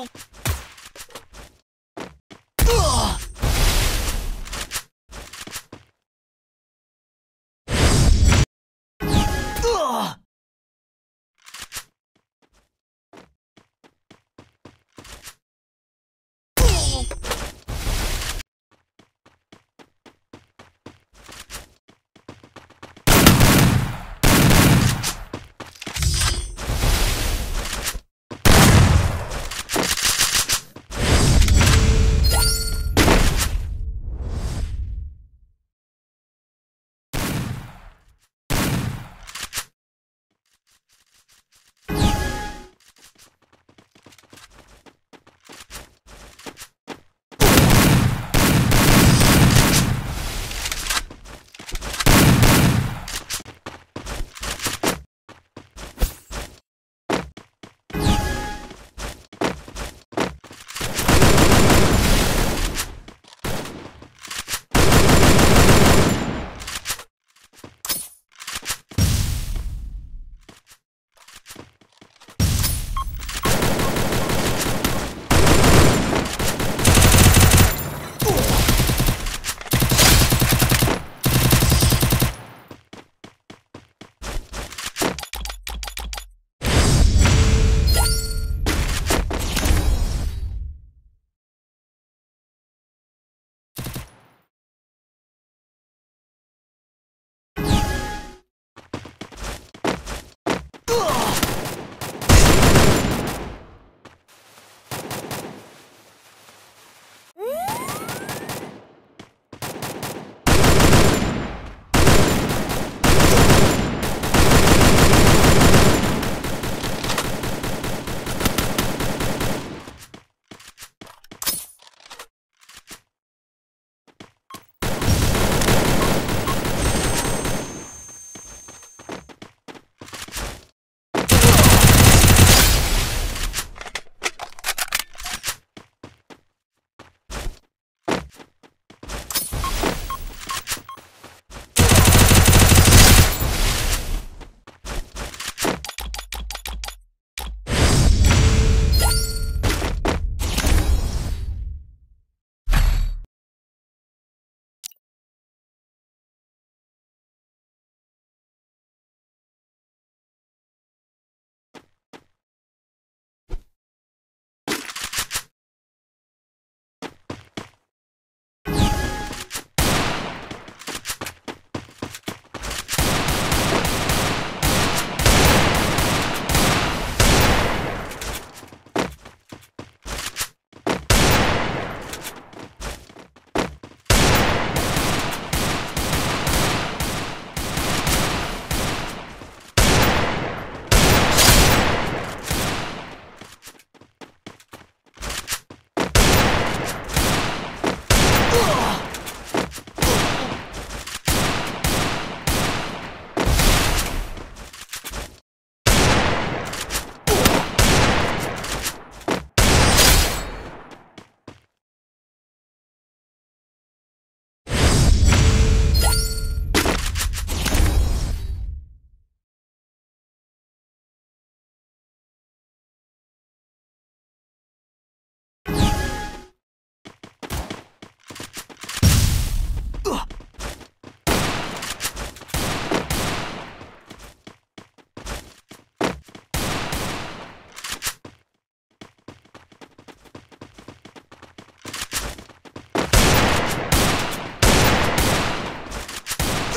Oh!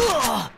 啊